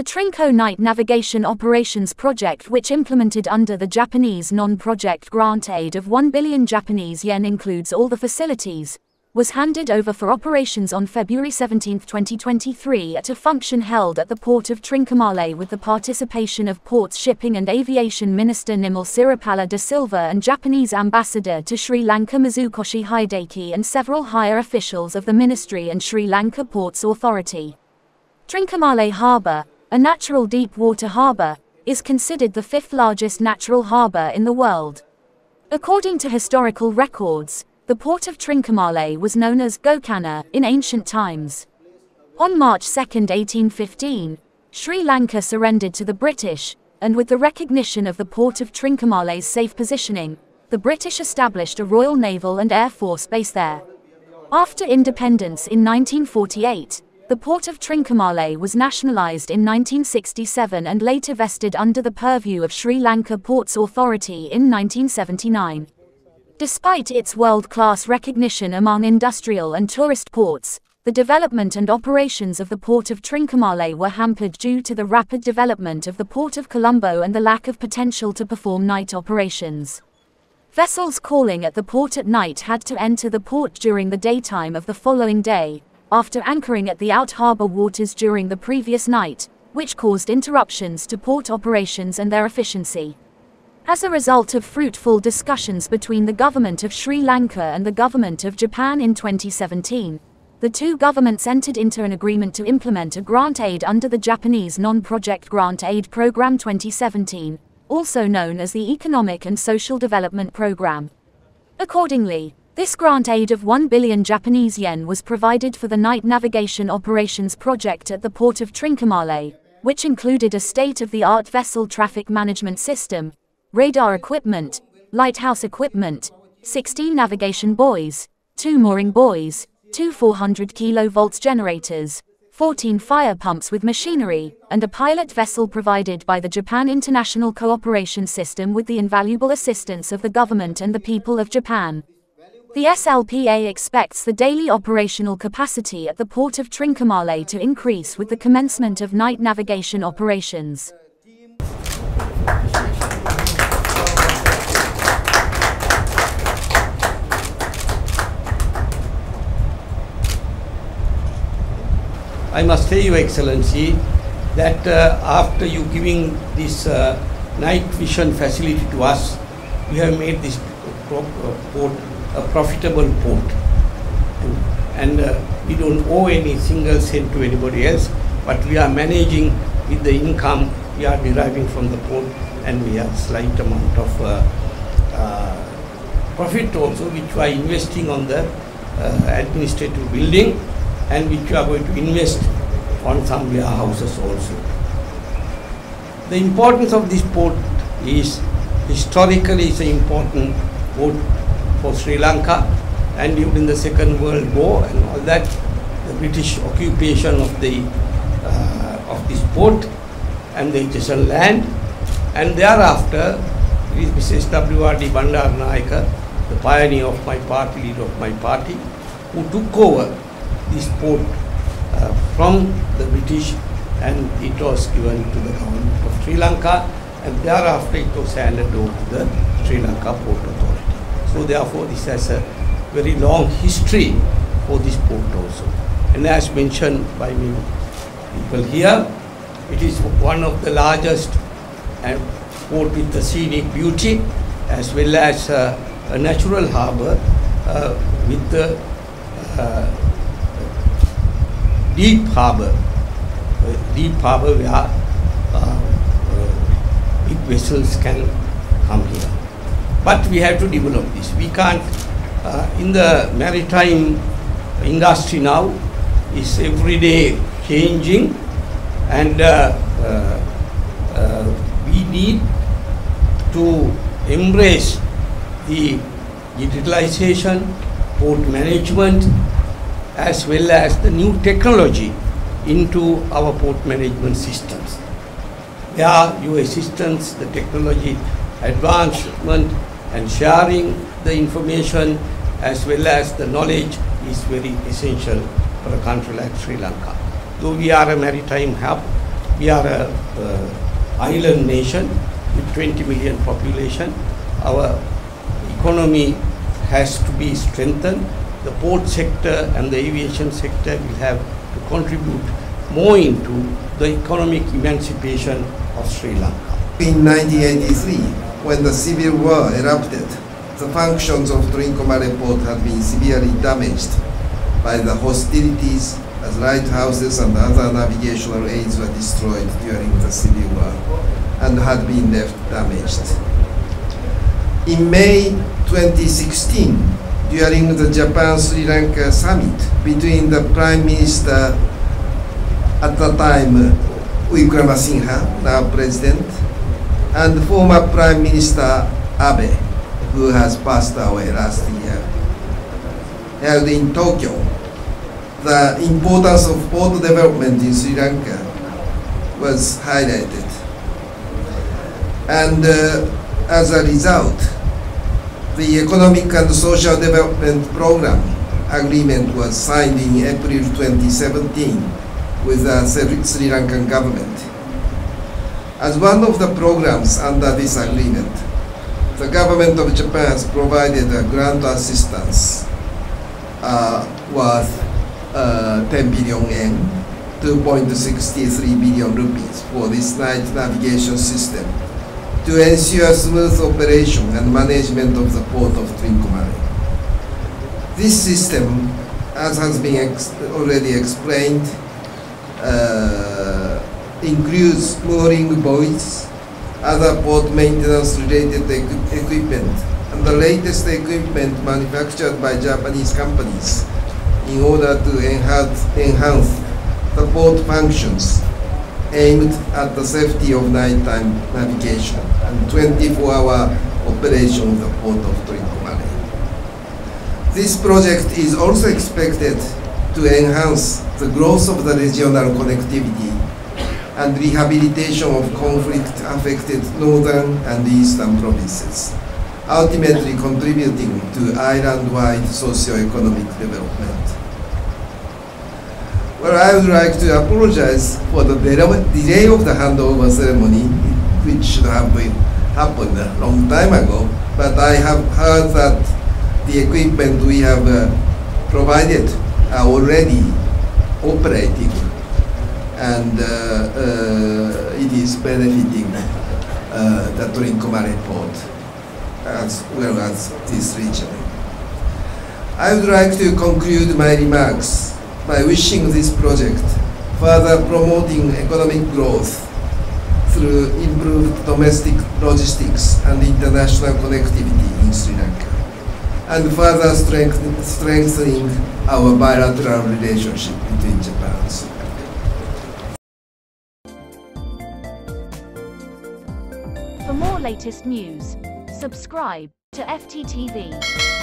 The Trinco Night Navigation Operations Project, which implemented under the Japanese non-project grant aid of 1 billion Japanese yen includes all the facilities, was handed over for operations on February 17, 2023 at a function held at the port of Trincomalee with the participation of Ports Shipping and Aviation Minister Nimal Siripala de Silva and Japanese Ambassador to Sri Lanka Mizukoshi Hideaki and several higher officials of the ministry and Sri Lanka Ports Authority. Trincomalee Harbour, a natural deep water harbour, is considered the fifth largest natural harbour in the world. According to historical records, the port of Trincomalee was known as Gokana in ancient times. On March 2, 1815, Sri Lanka surrendered to the British, and with the recognition of the port of Trincomalee's safe positioning, the British established a Royal Naval and Air Force base there. After independence in 1948, the port of Trincomalee was nationalised in 1967 and later vested under the purview of Sri Lanka Ports Authority in 1979. Despite its world-class recognition among industrial and tourist ports, the development and operations of the port of Trincomalee were hampered due to the rapid development of the port of Colombo and the lack of potential to perform night operations. Vessels calling at the port at night had to enter the port during the daytime of the following day, after anchoring at the out harbour waters during the previous night, which caused interruptions to port operations and their efficiency. As a result of fruitful discussions between the government of Sri Lanka and the government of Japan in 2017, the two governments entered into an agreement to implement a grant aid under the Japanese Non-Project Grant Aid Program 2017, also known as the Economic and Social Development Program. Accordingly, this grant aid of 1 billion Japanese yen was provided for the night navigation operations project at the port of Trincomalee, which included a state-of-the-art vessel traffic management system, radar equipment, lighthouse equipment, 16 navigation buoys, 2 mooring buoys, 2 400 kV generators, 14 fire pumps with machinery, and a pilot vessel provided by the Japan International Cooperation System with the invaluable assistance of the government and the people of Japan. The SLPA expects the daily operational capacity at the port of Trincomalee to increase with the commencement of night navigation operations. I must say, Your Excellency, that uh, after you giving this uh, night vision facility to us, we have made this uh, port a profitable port. And, uh, we don't owe any single cent to anybody else, but we are managing with the income we are deriving from the port and we have slight amount of uh, uh, profit also which we are investing on the administrative building and which we are going to invest on some warehouses also. The importance of this port is historically it's an important port for Sri Lanka and during the Second World War and all that, the British occupation of the uh, of this port and the adjacent land and thereafter it is Mrs. W.R.D. Bandaranaike, the pioneer of my party, leader of my party, who took over this port uh, from the British and it was given to the government of Sri Lanka and thereafter it was handed over to the Sri Lanka Port Authority. So therefore this has a very long history for this port also. And as mentioned by me people here, it is one of the largest and port with the scenic beauty as well as uh, a natural harbour uh, with the uh, deep harbor, uh, deep harbor where uh, uh, big vessels can come here. But we have to develop this. We can't, uh, in the maritime industry now, is every day changing and uh, uh, we need to embrace the digitalization, port management, as well as the new technology into our port management systems. Where your assistance, the technology advancement and sharing the information as well as the knowledge is very essential for a country like Sri Lanka. Though we are a maritime hub, We are a uh, island nation with 20 million population. Our economy has to be strengthened. The port sector and the aviation sector will have to contribute more into the economic emancipation of Sri Lanka. In 1983, when the civil war erupted, the functions of Trincomalee port had been severely damaged by the hostilities as lighthouses and other navigational aids were destroyed during the civil war and had been left damaged. In May 2016, during the Japan-Sri Lanka summit between the Prime Minister at the time Wickremesinghe, now President, and former Prime Minister Abe, who has passed away last year, held in Tokyo, the importance of port development in Sri Lanka was highlighted. And uh, as a result, the Economic and Social Development Program agreement was signed in April 2017 with the Sri Lankan government. As one of the programs under this agreement, the government of Japan has provided a grant assistance uh, worth uh, 10 billion yen, 2.63 billion rupees for this night navigation system to ensure smooth operation and management of the port of Trincomalee. This system, as has been ex already explained, uh, includes mooring buoys, other port maintenance related equi equipment, and the latest equipment manufactured by Japanese companies in order to enhance, enhance the port functions aimed at the safety of nighttime navigation and 24-hour operation of the port of Trincomalee. This project is also expected to enhance the growth of the regional connectivity and rehabilitation of conflict-affected northern and eastern provinces, ultimately contributing to island-wide socio-economic development. Well, I would like to apologize for the delay of the handover ceremony, which should have been happened a long time ago. But I have heard that the equipment we have uh, provided are already operating, and uh, uh, it is benefiting uh, the Trincomalee port as well as this region. I would like to conclude my remarks by wishing this project further promoting economic growth through improved domestic logistics and international connectivity in Sri Lanka, and further strengthen, strengthening our bilateral relationship between Japan and Sri more latest news, subscribe to FTTV.